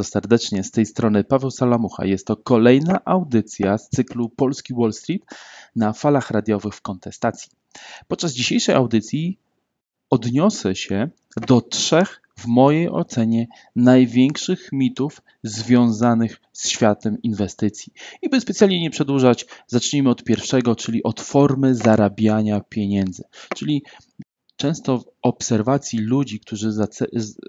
Bardzo serdecznie. Z tej strony Paweł Salamucha. Jest to kolejna audycja z cyklu Polski Wall Street na falach radiowych w kontestacji. Podczas dzisiejszej audycji odniosę się do trzech, w mojej ocenie, największych mitów związanych z światem inwestycji. I by specjalnie nie przedłużać, zacznijmy od pierwszego, czyli od formy zarabiania pieniędzy. Czyli Często w obserwacji ludzi, którzy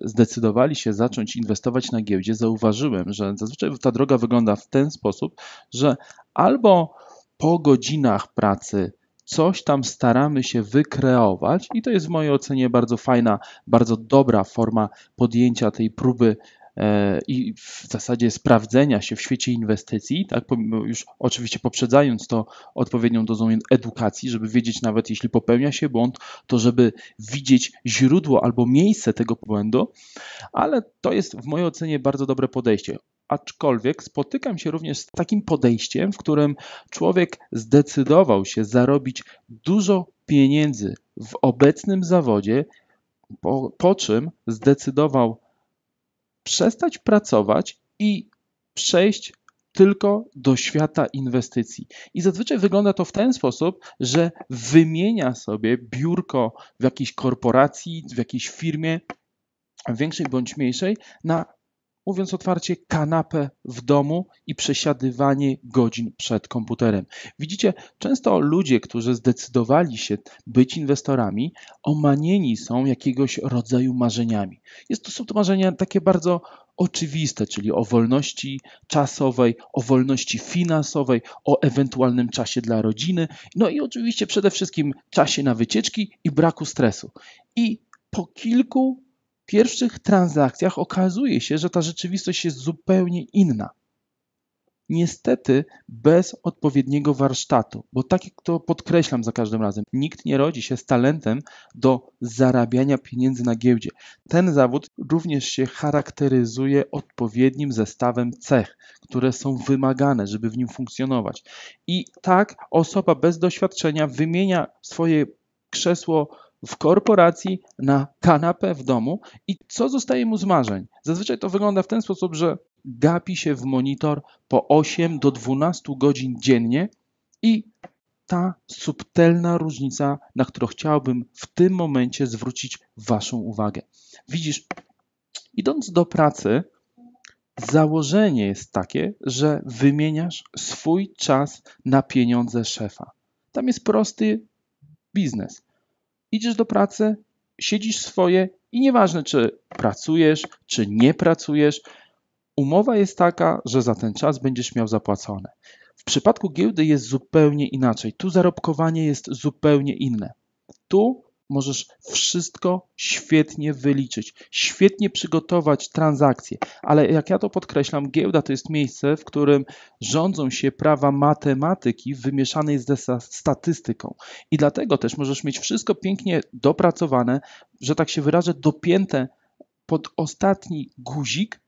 zdecydowali się zacząć inwestować na giełdzie, zauważyłem, że zazwyczaj ta droga wygląda w ten sposób, że albo po godzinach pracy coś tam staramy się wykreować, i to jest w mojej ocenie bardzo fajna, bardzo dobra forma podjęcia tej próby i w zasadzie sprawdzenia się w świecie inwestycji, tak, już oczywiście poprzedzając to odpowiednią dozą edukacji, żeby wiedzieć nawet jeśli popełnia się błąd, to żeby widzieć źródło albo miejsce tego błędu, ale to jest w mojej ocenie bardzo dobre podejście. Aczkolwiek spotykam się również z takim podejściem, w którym człowiek zdecydował się zarobić dużo pieniędzy w obecnym zawodzie, po, po czym zdecydował przestać pracować i przejść tylko do świata inwestycji. I zazwyczaj wygląda to w ten sposób, że wymienia sobie biurko w jakiejś korporacji, w jakiejś firmie, większej bądź mniejszej, na mówiąc otwarcie, kanapę w domu i przesiadywanie godzin przed komputerem. Widzicie, często ludzie, którzy zdecydowali się być inwestorami, omanieni są jakiegoś rodzaju marzeniami. Jest to, są to marzenia takie bardzo oczywiste, czyli o wolności czasowej, o wolności finansowej, o ewentualnym czasie dla rodziny, no i oczywiście przede wszystkim czasie na wycieczki i braku stresu. I po kilku pierwszych transakcjach okazuje się, że ta rzeczywistość jest zupełnie inna. Niestety bez odpowiedniego warsztatu, bo tak jak to podkreślam za każdym razem, nikt nie rodzi się z talentem do zarabiania pieniędzy na giełdzie. Ten zawód również się charakteryzuje odpowiednim zestawem cech, które są wymagane, żeby w nim funkcjonować. I tak osoba bez doświadczenia wymienia swoje krzesło w korporacji na kanapę w domu i co zostaje mu z marzeń? Zazwyczaj to wygląda w ten sposób, że gapi się w monitor po 8 do 12 godzin dziennie i ta subtelna różnica, na którą chciałbym w tym momencie zwrócić Waszą uwagę. Widzisz, idąc do pracy, założenie jest takie, że wymieniasz swój czas na pieniądze szefa. Tam jest prosty biznes idziesz do pracy, siedzisz swoje i nieważne, czy pracujesz, czy nie pracujesz, umowa jest taka, że za ten czas będziesz miał zapłacone. W przypadku giełdy jest zupełnie inaczej. Tu zarobkowanie jest zupełnie inne. Tu możesz wszystko świetnie wyliczyć, świetnie przygotować transakcje, ale jak ja to podkreślam, giełda to jest miejsce, w którym rządzą się prawa matematyki wymieszanej ze statystyką. I dlatego też możesz mieć wszystko pięknie dopracowane, że tak się wyrażę, dopięte pod ostatni guzik,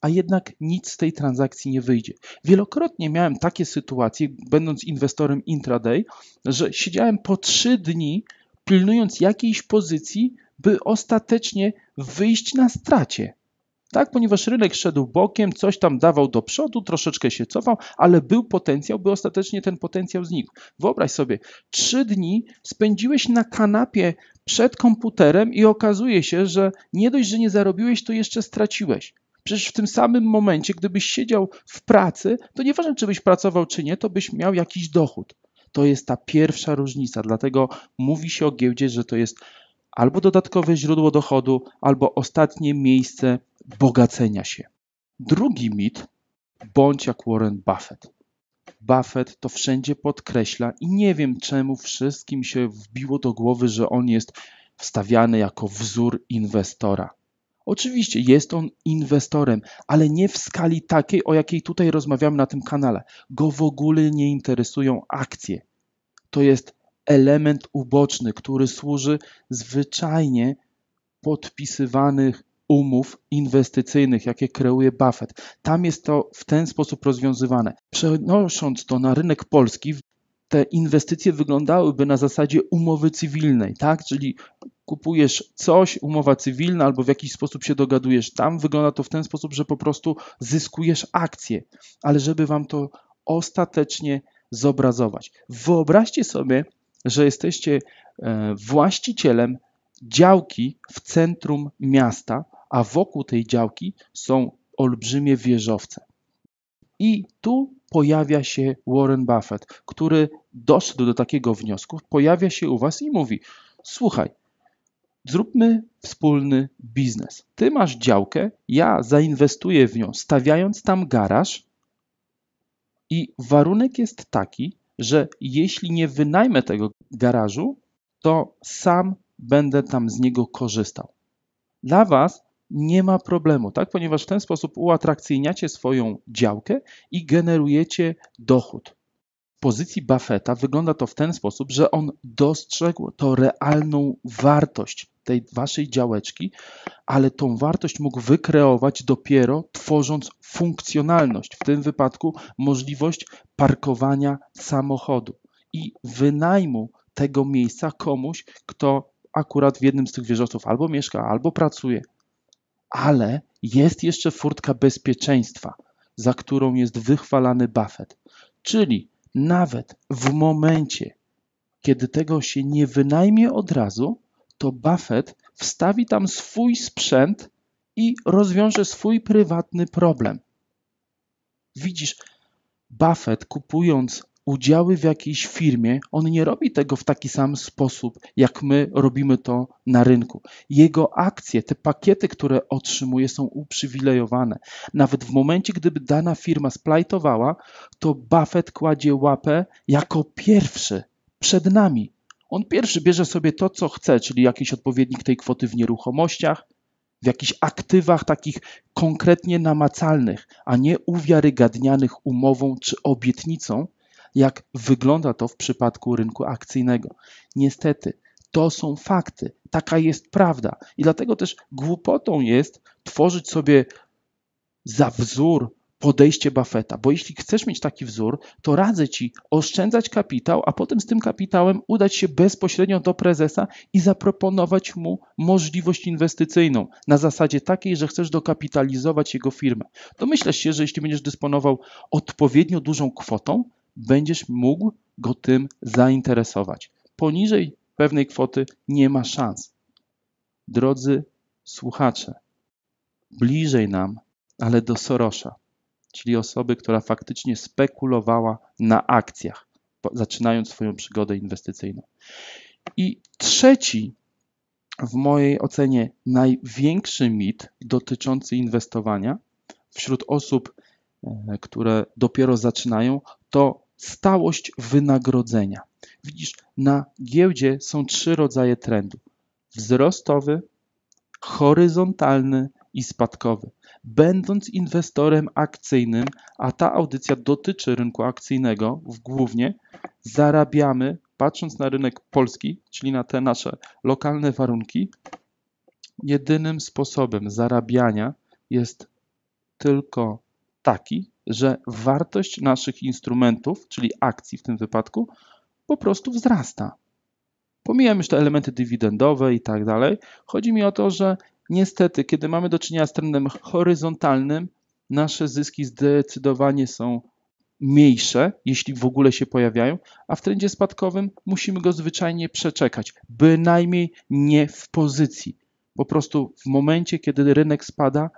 a jednak nic z tej transakcji nie wyjdzie. Wielokrotnie miałem takie sytuacje, będąc inwestorem intraday, że siedziałem po trzy dni pilnując jakiejś pozycji, by ostatecznie wyjść na stracie. Tak, ponieważ rynek szedł bokiem, coś tam dawał do przodu, troszeczkę się cofał, ale był potencjał, by ostatecznie ten potencjał znikł. Wyobraź sobie, trzy dni spędziłeś na kanapie przed komputerem i okazuje się, że nie dość, że nie zarobiłeś, to jeszcze straciłeś. Przecież w tym samym momencie, gdybyś siedział w pracy, to nieważne, czy byś pracował, czy nie, to byś miał jakiś dochód. To jest ta pierwsza różnica. Dlatego mówi się o giełdzie, że to jest albo dodatkowe źródło dochodu, albo ostatnie miejsce bogacenia się. Drugi mit, bądź jak Warren Buffett. Buffett to wszędzie podkreśla i nie wiem czemu wszystkim się wbiło do głowy, że on jest wstawiany jako wzór inwestora. Oczywiście jest on inwestorem, ale nie w skali takiej, o jakiej tutaj rozmawiamy na tym kanale. Go w ogóle nie interesują akcje. To jest element uboczny, który służy zwyczajnie podpisywanych umów inwestycyjnych, jakie kreuje Buffett. Tam jest to w ten sposób rozwiązywane. Przenosząc to na rynek polski, te inwestycje wyglądałyby na zasadzie umowy cywilnej, tak? Czyli kupujesz coś, umowa cywilna, albo w jakiś sposób się dogadujesz tam, wygląda to w ten sposób, że po prostu zyskujesz akcje, ale żeby wam to ostatecznie zobrazować. Wyobraźcie sobie, że jesteście e, właścicielem działki w centrum miasta, a wokół tej działki są olbrzymie wieżowce. I tu pojawia się Warren Buffett, który doszedł do takiego wniosku, pojawia się u Was i mówi: Słuchaj, zróbmy wspólny biznes. Ty masz działkę, ja zainwestuję w nią, stawiając tam garaż. I warunek jest taki, że jeśli nie wynajmę tego garażu, to sam będę tam z niego korzystał. Dla Was nie ma problemu, tak? ponieważ w ten sposób uatrakcyjniacie swoją działkę i generujecie dochód. W pozycji Buffetta wygląda to w ten sposób, że on dostrzegł to realną wartość tej waszej działeczki, ale tą wartość mógł wykreować dopiero tworząc funkcjonalność, w tym wypadku możliwość parkowania samochodu i wynajmu tego miejsca komuś, kto akurat w jednym z tych wieżowców albo mieszka, albo pracuje, ale jest jeszcze furtka bezpieczeństwa, za którą jest wychwalany Buffett. Czyli nawet w momencie, kiedy tego się nie wynajmie od razu, to Buffett wstawi tam swój sprzęt i rozwiąże swój prywatny problem. Widzisz, Buffett kupując udziały w jakiejś firmie, on nie robi tego w taki sam sposób, jak my robimy to na rynku. Jego akcje, te pakiety, które otrzymuje, są uprzywilejowane. Nawet w momencie, gdyby dana firma splajtowała, to Buffett kładzie łapę jako pierwszy przed nami. On pierwszy bierze sobie to, co chce, czyli jakiś odpowiednik tej kwoty w nieruchomościach, w jakichś aktywach takich konkretnie namacalnych, a nie uwiarygadnianych umową czy obietnicą, jak wygląda to w przypadku rynku akcyjnego. Niestety, to są fakty, taka jest prawda. I dlatego też głupotą jest tworzyć sobie za wzór podejście Buffetta, bo jeśli chcesz mieć taki wzór, to radzę ci oszczędzać kapitał, a potem z tym kapitałem udać się bezpośrednio do prezesa i zaproponować mu możliwość inwestycyjną na zasadzie takiej, że chcesz dokapitalizować jego firmę. Domyślasz się, że jeśli będziesz dysponował odpowiednio dużą kwotą, będziesz mógł go tym zainteresować. Poniżej pewnej kwoty nie ma szans. Drodzy słuchacze, bliżej nam, ale do Sorosza, czyli osoby, która faktycznie spekulowała na akcjach, zaczynając swoją przygodę inwestycyjną. I trzeci, w mojej ocenie, największy mit dotyczący inwestowania wśród osób, e, które dopiero zaczynają, to stałość wynagrodzenia. Widzisz, na giełdzie są trzy rodzaje trendu: wzrostowy, horyzontalny i spadkowy. Będąc inwestorem akcyjnym, a ta audycja dotyczy rynku akcyjnego w głównie, zarabiamy, patrząc na rynek polski, czyli na te nasze lokalne warunki, jedynym sposobem zarabiania jest tylko taki, że wartość naszych instrumentów, czyli akcji w tym wypadku, po prostu wzrasta. Pomijam już te elementy dywidendowe i tak dalej. Chodzi mi o to, że niestety, kiedy mamy do czynienia z trendem horyzontalnym, nasze zyski zdecydowanie są mniejsze, jeśli w ogóle się pojawiają, a w trendzie spadkowym musimy go zwyczajnie przeczekać, bynajmniej nie w pozycji. Po prostu w momencie, kiedy rynek spada,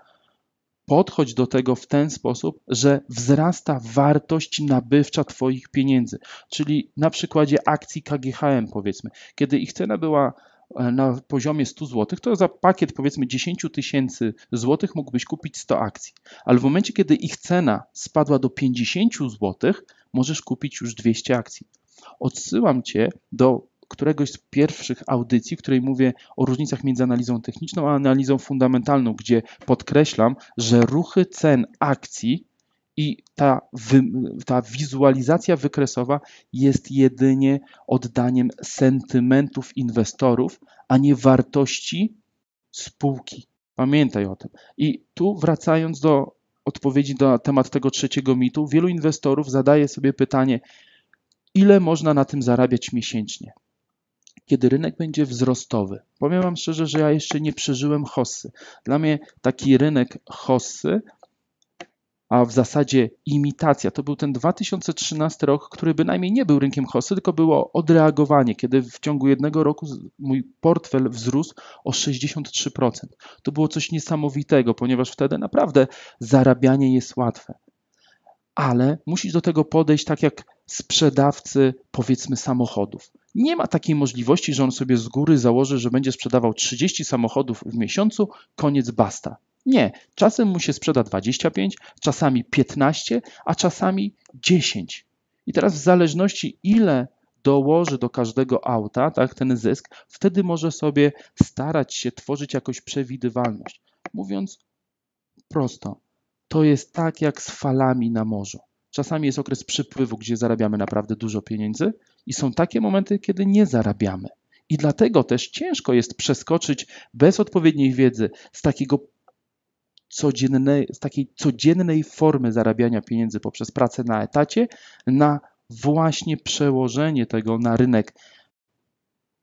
Podchodź do tego w ten sposób, że wzrasta wartość nabywcza Twoich pieniędzy. Czyli na przykładzie akcji KGHM, powiedzmy, kiedy ich cena była na poziomie 100 zł, to za pakiet powiedzmy 10 tysięcy złotych mógłbyś kupić 100 akcji. Ale w momencie, kiedy ich cena spadła do 50 zł, możesz kupić już 200 akcji. Odsyłam Cię do któregoś z pierwszych audycji, w której mówię o różnicach między analizą techniczną a analizą fundamentalną, gdzie podkreślam, że ruchy cen akcji i ta, wy, ta wizualizacja wykresowa jest jedynie oddaniem sentymentów inwestorów, a nie wartości spółki. Pamiętaj o tym. I tu wracając do odpowiedzi na temat tego trzeciego mitu, wielu inwestorów zadaje sobie pytanie, ile można na tym zarabiać miesięcznie. kiedy rynek będzie wzrostowy. Powiem Wam szczerze, że ja jeszcze nie przeżyłem hossy. Dla mnie taki rynek hossy a w zasadzie imitacja. To był ten 2013 rok, który bynajmniej nie był rynkiem hossy, tylko było odreagowanie, kiedy w ciągu jednego roku mój portfel wzrósł o 63%. To było coś niesamowitego, ponieważ wtedy naprawdę zarabianie jest łatwe. Ale musisz do tego podejść tak jak sprzedawcy, powiedzmy, samochodów. Nie ma takiej możliwości, że on sobie z góry założy, że będzie sprzedawał 30 samochodów w miesiącu, koniec basta. Nie, czasem mu się sprzeda 25, czasami 15, a czasami 10. I teraz w zależności ile dołoży do każdego auta, tak, ten zysk, wtedy może sobie starać się tworzyć jakąś przewidywalność. Mówiąc prosto, to jest tak jak z falami na morzu. Czasami jest okres przypływu, gdzie zarabiamy naprawdę dużo pieniędzy, i są takie momenty, kiedy nie zarabiamy. I dlatego też ciężko jest przeskoczyć bez odpowiedniej wiedzy z takiego codziennej, z takiej codziennej formy zarabiania pieniędzy poprzez pracę na etacie na właśnie przełożenie tego na rynek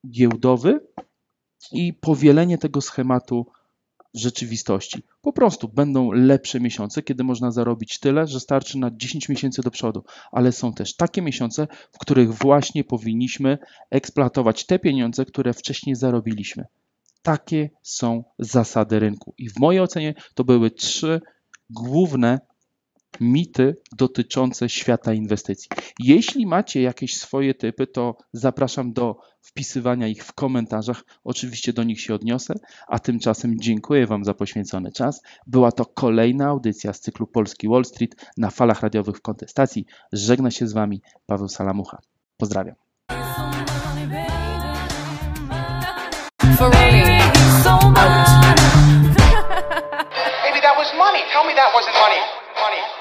giełdowy i powielenie tego schematu rzeczywistości. Po prostu będą lepsze miesiące, kiedy można zarobić tyle, że starczy na 10 miesięcy do przodu, ale są też takie miesiące, w których właśnie powinniśmy eksploatować te pieniądze, które wcześniej zarobiliśmy. Takie są zasady rynku. I w mojej ocenie to były trzy główne mity dotyczące świata inwestycji. Jeśli macie jakieś swoje typy, to zapraszam do wpisywania ich w komentarzach. Oczywiście do nich się odniosę, a tymczasem dziękuję Wam za poświęcony czas. Była to kolejna audycja z cyklu Polski Wall Street na falach radiowych w kontestacji. Żegna się z Wami Paweł Salamucha. Pozdrawiam. Ferroni. Maybe that was money. Tell me that wasn't money. Money.